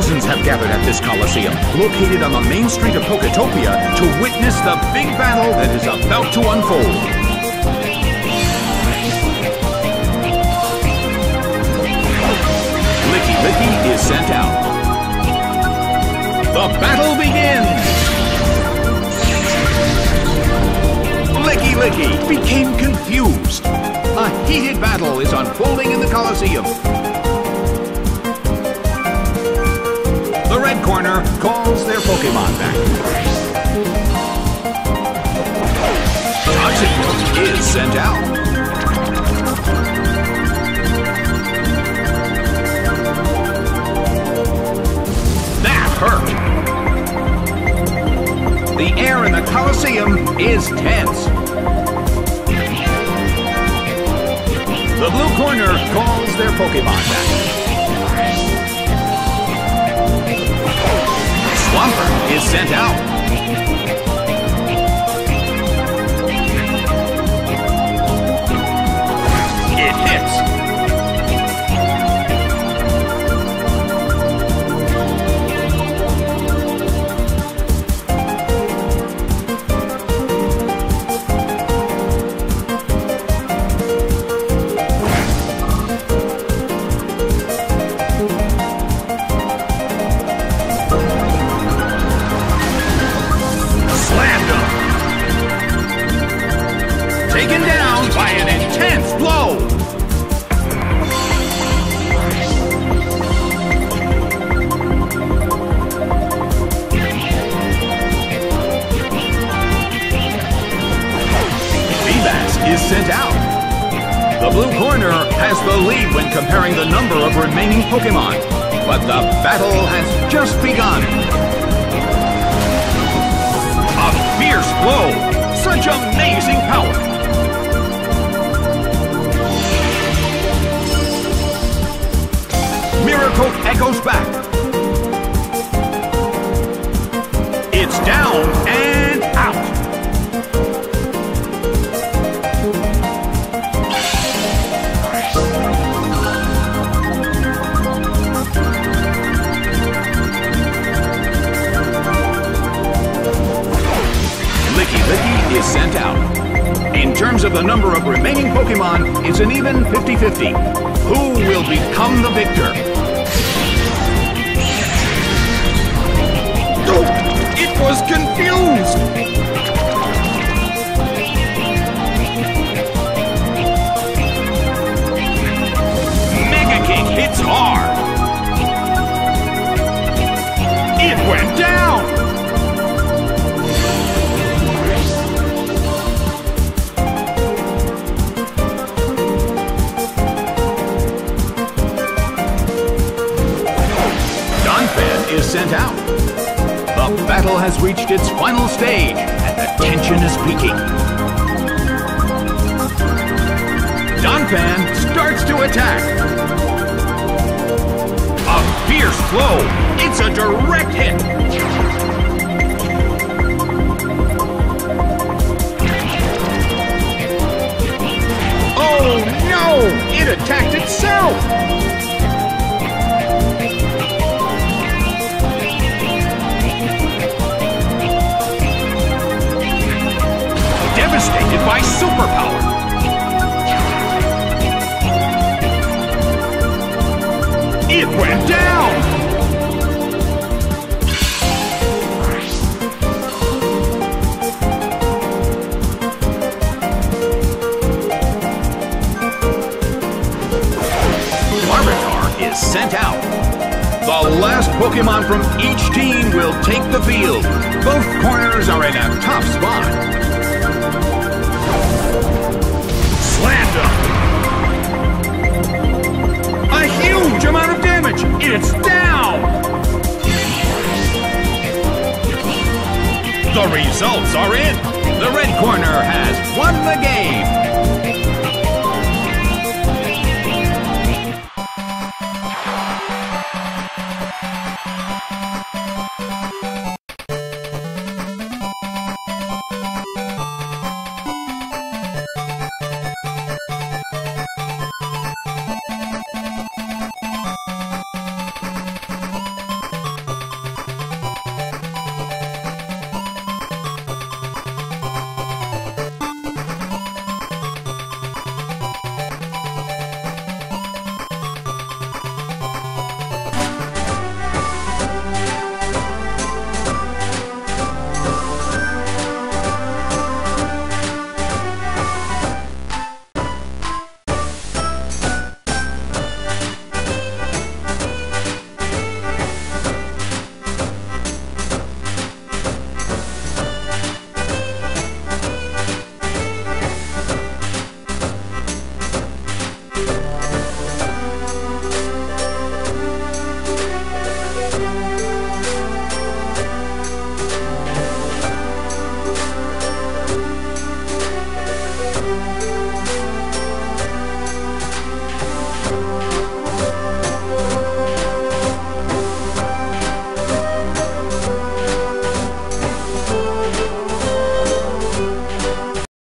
Thousands have gathered at this Coliseum, located on the main street of Poketopia, to witness the big battle that is about to unfold. Lickilicky is sent out. The battle begins! Lickilicky became confused. A heated battle is unfolding in the Coliseum. The red corner calls their Pokemon back. Toxic is sent out. That hurt. The air in the Coliseum is tense. The blue corner calls their Pokemon back. Swampert is sent out. Lead when comparing the number of remaining Pokemon. But the battle has just begun. A fierce blow! Such amazing power! Coat echoes back. It's down terms of the number of remaining Pokemon, it's an even 50-50. Who will become the victor? It was confused! Reached its final stage, and the tension is peaking. Donphan starts to attack. A fierce blow. It's a direct hit. Oh no! It attacked itself! Devastated by superpower. It went down! Larvitar is sent out. The last Pokemon from each team will take the field. Both corners are in a tough spot. Are in. The red corner has won the game.